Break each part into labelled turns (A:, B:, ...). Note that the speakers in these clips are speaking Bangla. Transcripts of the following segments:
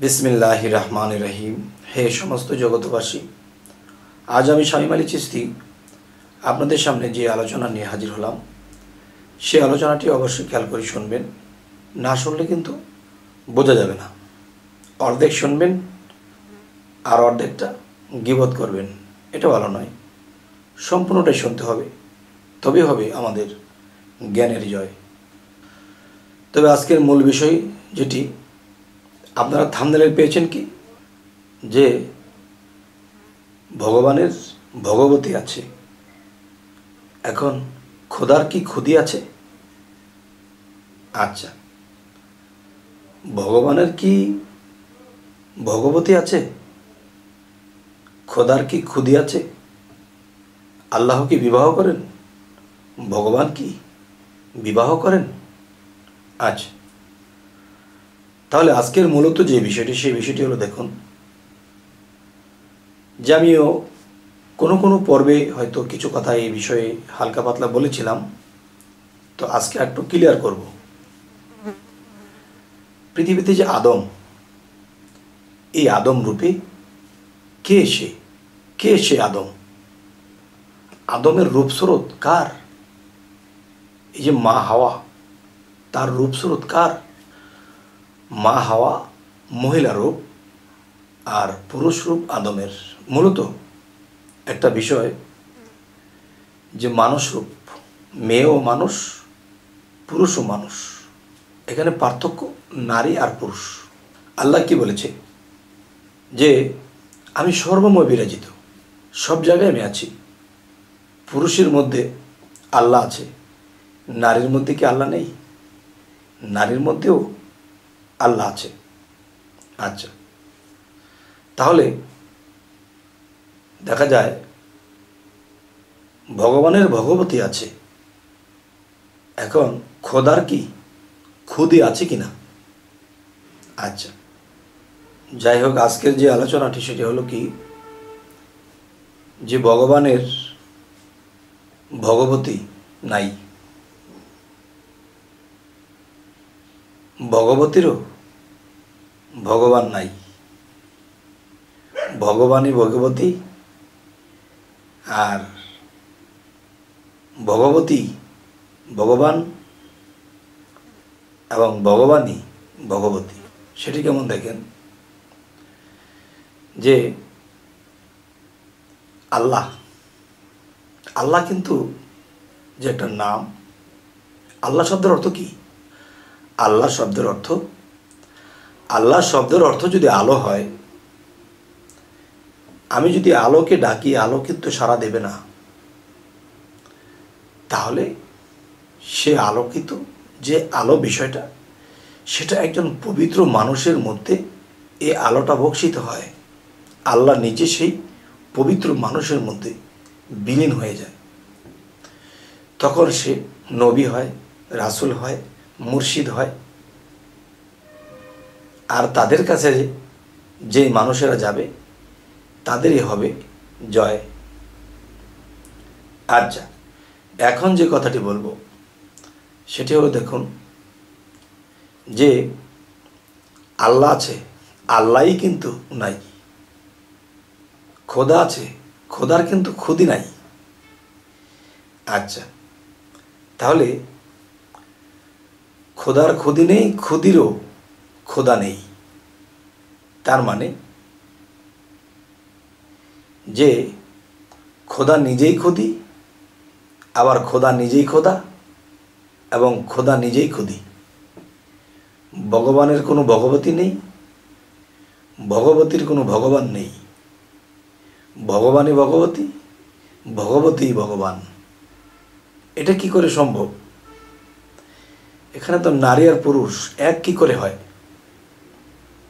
A: বিসমিল্লাহ রহমান রহিম হে সমস্ত জগতবাসী আজ আমি শামিম আলী চিস্তি আপনাদের সামনে যে আলোচনা নিয়ে হাজির হলাম, সে আলোচনাটি অবশ্যই খেয়াল করে শুনবেন। না শুনলে কিন্তু বোঝা যাবে না। অর্ধেক শুনবেন আর অর্ধেকটা গিবত করবেন। এটা ভালো নয়। সম্পূর্ণটাই শুনতে হবে। তবে হবে আমাদের জ্ঞানের জয়। তবে আজকের মূল বিষয় যেটি আপনারা থামনেলের পেয়েছেন কি? যে ভগবানের ভগবতী আছে। এখন খোদার কি খুদি আছে? আচ্ছা। ভগবানের কি ভগবতী আছে? খোদার কি ক্ষুদি আছে? আল্লাহ কি বিবাহ করেন? ভগবান কি বিবাহ করেন? আচ্ছা। তাহলে আজকের মূলত যে বিষয়টি, সেই বিষয়টি হলো দেখুন, যে আমিও কোনো কোনো পর্বে হয়তো কিছু কথা এই বিষয়ে হালকা পাতলা বলেছিলাম, তো আজকে একটু ক্লিয়ার করব। পৃথিবীতে যে আদম, এই আদম রূপে কে সে? কে সে আদম? আদমের রূপস্রোত কার? এই যে মা হাওয়া, তার রূপস্রোত কার? মা হাওয়া, মহিলা রূপ আর পুরুষ রূপ আদমের। মূলত একটা বিষয় যে মানুষ রূপ, মেয়েও মানুষ, পুরুষও মানুষ। এখানে পার্থক্য নারী আর পুরুষ। আল্লাহ কি বলেছে? যে আমি সর্বময় বিরাজিত, সব জায়গায় আমি আছি। পুরুষের মধ্যে আল্লাহ আছে, নারীর মধ্যে কি আল্লাহ নেই? নারীর মধ্যেও আল্লাহ আছে। আচ্ছা। তাহলে দেখা যায়, ভগবানের ভগবতী আছে। এখন খোদার কি? খুদি আছে কি না আচ্ছা। যাই হোক, আজকের যে আলোচনাটি সেটি হলো কি, যে ভগবানের ভগবতী নাই। ভগবতীরও ভগবান নাই। ভগবানই ভগবতী আর ভগবতী ভগবান এবং ভগবানই ভগবতী। সেটি কেমন দেখেন? যে আল্লাহ আল্লাহ কিন্তু যে একটা নাম, আল্লাহ শব্দের অর্থ কী? আল্লাহ শব্দের অর্থ? আল্লাহ শব্দের অর্থ যদি আলো হয়, আমি যদি আলোকে ডাকি আলো কিন্তু সারা দেবে না, তাহলে সে আলোকিত যে আলো বিষয়টা, সেটা একজন পবিত্র মানুষের মধ্যে এই আলোটা বক্ষিত হয়। আল্লাহ নিজে সেই পবিত্র মানুষের মধ্যে বিলীন হয়ে যায়। তখন সে নবী হয়, রাসুল হয় মুর্শিদ হয়। আর তাদের কাছে যে মানুষেরা যাবে, তাদেরই হবে জয়। আচ্ছা এখন যে কথাটি বলব, সেটি হলো দেখুন যে আল্লাহ আছে, আল্লাহই কিন্তু নাই। খোদা আছে, খোদার কিন্তু খুদি নাই। আচ্ছা তাহলে খোদার খুদি নেই খুদিরও খোদা নেই। তার মানে যে খোদা নিজেই খুদি আবার খোদা নিজেই খোদা এবং খোদা নিজেই খুদি ভগবানের কোনো ভগবতী নেই, ভগবতীর কোনো ভগবান নেই। ভগবানই ভগবতী ভগবতী ভগবান। এটা কি করে সম্ভব? এখানে তো নারী আর পুরুষ, এক কি করে হয়?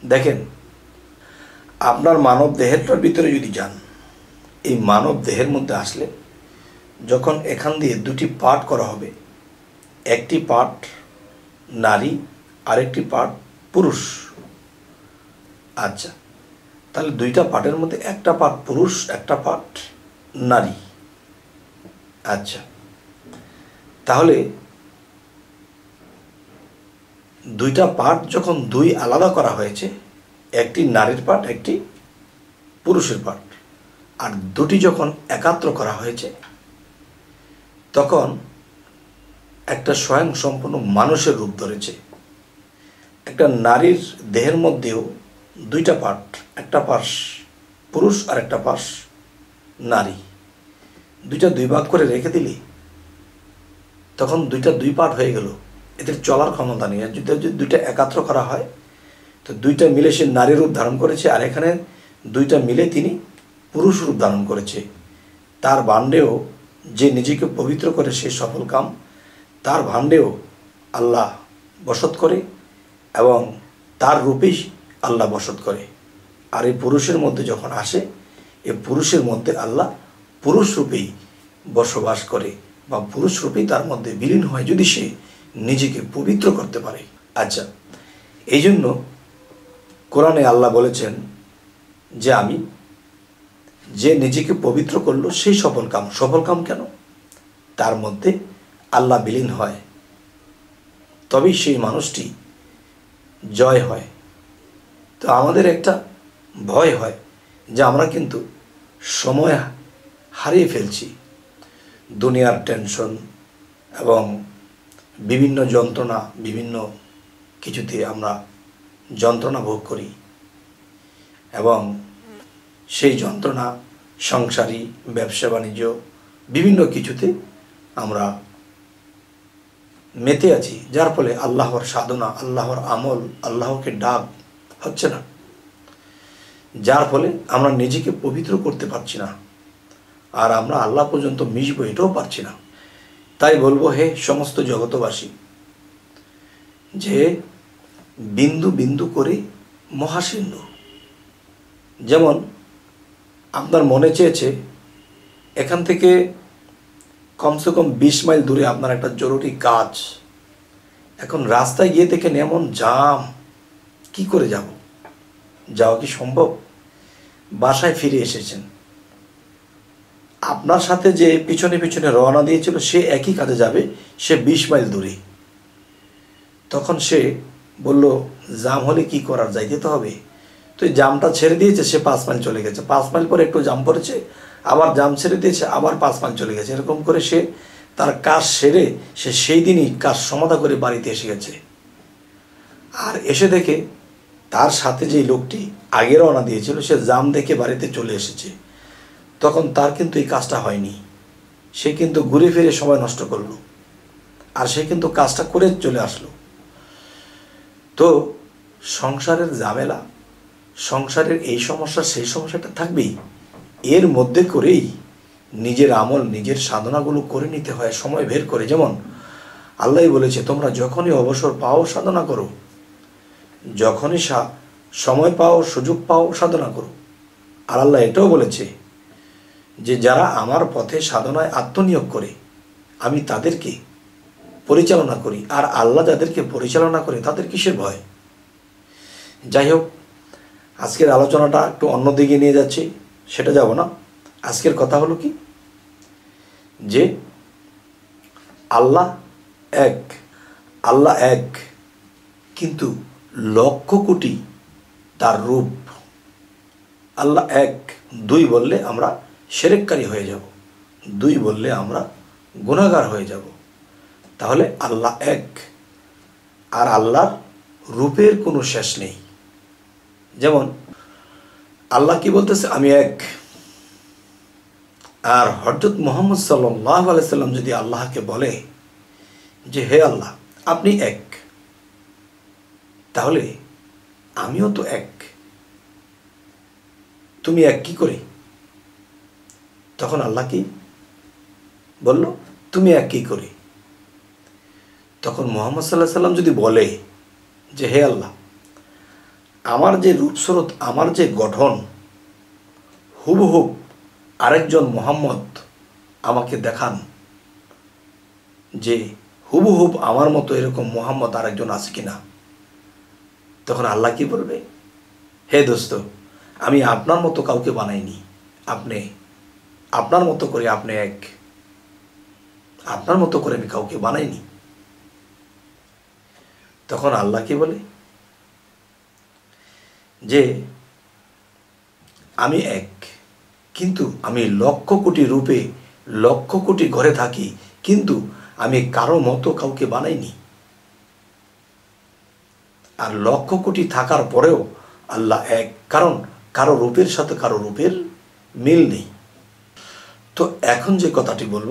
A: দেখেন, আপনার মানব দেহেরটার ভিতরে যদি যান, এই মানব দেহের মধ্যে আসলে যখন এখান দিয়ে দুটি পার্ট করা হবে, একটি পার্ট নারী, আরেকটি পার্ট পুরুষ। আচ্ছা তাহলে দুইটা পার্টের মধ্যে একটা পার্ট পুরুষ, একটা পার্ট নারী। আচ্ছা তাহলে দুইটা পার্ট যখন দুই আলাদা করা হয়েছে, একটি নারীর পাঠ, একটি পুরুষের পাঠ। আর দুটি যখন একাত্র করা হয়েছে, তখন একটা স্বয়ং সম্পূর্ণ মানুষের রূপ ধরেছে। একটা নারীর দেহের মধ্যেও দুইটা পার্ট একটা পাশ পুরুষ আর একটা পাশ নারী। দুইটা দুই ভাগ করে রেখে দিলে, তখন দুইটা দুই পার্ট হয়ে গেল। এদের চলার ক্ষমতা নেই। আর যদি দুইটা একাত্র করা হয়, তো দুইটা মিলে সে নারী রূপ ধারণ করেছে, আর এখানে দুইটা মিলে তিনি পুরুষ রূপ ধারণ করেছে। তার ভাণ্ডেও যে নিজেকে পবিত্র করে সে সফল কাম, তার ভাণ্ডেও আল্লাহ বসত করে এবং তার রূপেই আল্লাহ বসত করে। আর এই পুরুষের মধ্যে যখন আসে, এ পুরুষের মধ্যে আল্লাহ পুরুষ রূপেই বসবাস করে বা পুরুষ রূপেই তার মধ্যে বিলীন হয়। যদি সে নিজেকে পবিত্র করতে পারে। আচ্ছা এই জন্য কোরআনে আল্লাহ বলেছেন যে আমি যে নিজেকে পবিত্র করল, সেই সফল কাম। সফল কাম কেন? তার মধ্যে আল্লাহ বিলীন হয়। তবেই সেই মানুষটি জয় হয়। তো আমাদের একটা ভয় হয় যে আমরা কিন্তু সময় হারিয়ে ফেলছি। দুনিয়ার টেনশন এবং বিভিন্ন যন্ত্রণা, বিভিন্ন কিছুতে আমরা যন্ত্রণা ভোগ করি এবং সেই যন্ত্রণা, সংসারী, ব্যবসা বাণিজ্য, বিভিন্ন কিছুতে আমরা মেতে আছি। যার ফলে আল্লাহর সাধনা, আল্লাহর আমল, আল্লাহকে ডাক হচ্ছে না। যার ফলে আমরা নিজেকে পবিত্র করতে পারছি না। আর আমরা আল্লাহ পর্যন্ত মিশবো এটাও পারছি না। তাই বলব, হে সমস্ত জগতবাসী যে বিন্দু বিন্দু করে মহাসিন্ধু যেমন আপনার মনে চেয়েছে, এখান থেকে কমসে কম বিশ মাইল দূরে আপনার একটা জরুরি কাজ। এখন রাস্তায় গিয়ে দেখেন এমন জাম, কি করে যাব? যাওয়া কি সম্ভব? বাসায় ফিরে এসেছেন। আপনার সাথে যে পিছনে পিছনে রওনা দিয়েছিল, সে একই কাজে যাবে, সে বিশ মাইল দূরে। তখন সে বলল, জাম হলে কি করার? যাইতে তো হবে। তো জামটা ছেড়ে দিয়েছে, সে পাঁচ মাইল চলে গেছে। পাঁচ মাইল পরে একটু জাম পড়েছে, আবার জাম ছেড়ে দিয়েছে, আবার পাঁচ মাইল চলে গেছে। এরকম করে সে তার কাজ সেরে, সে সেই দিনই কাজ সমাধা করে বাড়িতে এসে গেছে। আর এসে দেখে তার সাথে যেই লোকটি আগে রওনা দিয়েছিল, সে জাম দেখে বাড়িতে চলে এসেছে। তখন তার কিন্তু এই কাজটা হয়নি। সে কিন্তু ঘুরে ফিরে সময় নষ্ট করল। আর সে কিন্তু কাজটা করে চলে আসলো। তো সংসারের ঝামেলা, সংসারের এই সমস্যা, সেই সমস্যাটা থাকবেই। এর মধ্যে করেই নিজের আমল, নিজের সাধনাগুলো করে নিতে হয়, সময় বের করে। যেমন আল্লাহ বলেছে, তোমরা যখনই অবসর পাও, সাধনা করো। যখনই সময় পাও, সুযোগ পাও, সাধনা করো। আর আল্লাহ এটাও বলেছে যে যারা আমার পথে সাধনায় আত্মনিয়োগ করে, আমি তাদেরকে পরিচালনা করি। আর আল্লাহ যাদেরকে পরিচালনা করে, তাদের কিসের ভয়? যাই হোক, আজকের আলোচনাটা একটু অন্য দিকে নিয়ে যাচ্ছি, সেটা যাব না। আজকের কথা হলো কি? যে আল্লাহ এক আল্লাহ এক, কিন্তু লক্ষ কোটি তার রূপ। আল্লাহ এক, দুই বললে আমরা সেরেককারী হয়ে যাব। দুই বললে আমরা গুণাগার হয়ে যাব। তাহলে আল্লাহ এক, আর আল্লাহর রূপের কোনো শেষ নেই। যেমন, আল্লাহ কি বলতেছে? আমি এক, আর হজরত মোহাম্মদ সাল্লাহ আলাইসাল্লাম যদি আল্লাহকে বলে যে, হে আল্লাহ, আপনি এক, তাহলে আমিও তো এক। তুমি এক কি করে? তখন আল্লাহ কি বলল, তুমি এক কি করে? তখন মোহাম্মদ সাল্লাহ সাল্লাম যদি বলে যে, হে আল্লাহ, আমার যে রূপস্রোত আমার যে গঠন হুবহুব আরেকজন মোহাম্মদ আমাকে দেখান যে হুবহুব আমার মতো এরকম মোহাম্মদ আরেকজন আছে কিনা? তখন আল্লাহ কি বলবে, হে দোস্ত, আমি আপনার মতো কাউকে বানাইনি। আপনি আপনার মতো করে আপনি এক, আপনার মতো করে আমি কাউকে বানাইনি। তখন আল্লাহ কি বলে? যে, আমি এক, কিন্তু আমি লক্ষ কোটি রূপে লক্ষ কোটি ঘরে থাকি, কিন্তু আমি কারও মতো কাউকে বানাইনি। আর লক্ষ কোটি থাকার পরেও আল্লাহ এক, কারণ কারও রূপের সাথে কারও রূপের মিল নেই। তো এখন যে কথাটি বলব,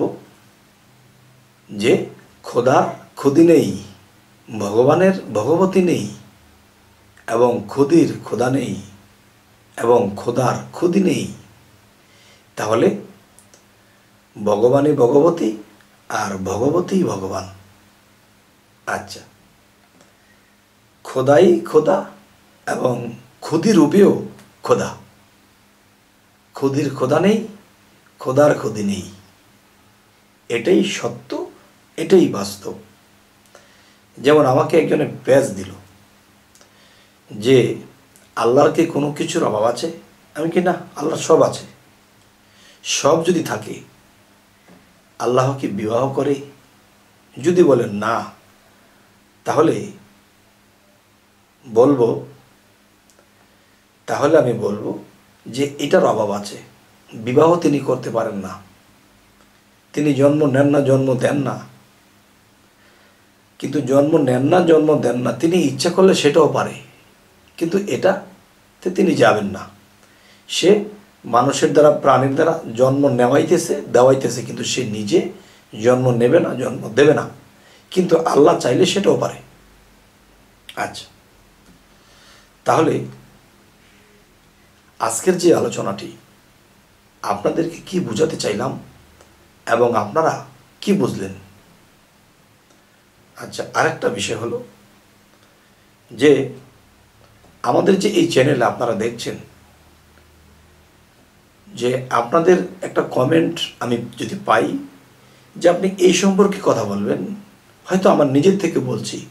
A: যে খোদার খুদি নেই, ভগবানের ভগবতী নেই, এবং খুদির খোদা নেই, এবং খোদার খুদি নেই, তাহলে ভগবানই ভগবতী আর ভগবতী ভগবান। আচ্ছা খোদাই খোদা এবং খুদি রূপেও খোদা। খুদির খোদা নেই খোদার খুদি নেই। এটাই সত্য, এটাই বাস্তব। যেমন আমাকে একজনে ব্যাজ দিল যে, আল্লাহর কি কোনো কিছুর অভাব আছে? আমি কি না? আল্লাহর সব আছে। সব যদি থাকে, আল্লাহ কি বিবাহ করে? যদি বলেন না, তাহলে বলব, তাহলে আমি বলব যে এটার অভাব আছে। বিবাহ তিনি করতে পারেন না। তিনি জন্ম নেন না, জন্ম দেন না। কিন্তু জন্ম নেন না, জন্ম দেন না, তিনি ইচ্ছা করলে সেটাও পারে। কিন্তু এটাতে তিনি যাবেন না। সে মানুষের দ্বারা, প্রাণীর দ্বারা জন্ম নেওয়াইতেছে, দেওয়াইতেছে, কিন্তু সে নিজে জন্ম নেবে না, জন্ম দেবে না। কিন্তু আল্লাহ চাইলে সেটাও পারে। আচ্ছা। তাহলে আজকের যে আলোচনাটি আপনাদেরকে কি বোঝাতে চাইলাম এবং আপনারা কি বুঝলেন? আচ্ছা আরেকটা বিষয় হলো যে আমাদের যে এই চ্যানেলে আপনারা দেখছেন, যে আপনাদের একটা কমেন্ট আমি যদি পাই যে আপনি এই সম্পর্কে কথা বলবেন, হয়তো আমার নিজের থেকে বলছি।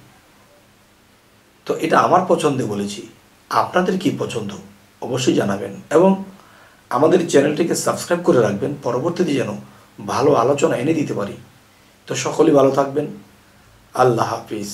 A: তো এটা আমার পছন্দে বলেছি। আপনাদের কি পছন্দ? অবশ্যই জানাবেন। এবং আমাদের চ্যানেলটিকে সাবস্ক্রাইব করে রাখবেন। পরবর্তীতে যেন ভালো আলোচনা এনে দিতে পারি। তো সকলেই ভালো থাকবেন। আল্লাহ হাফিজ।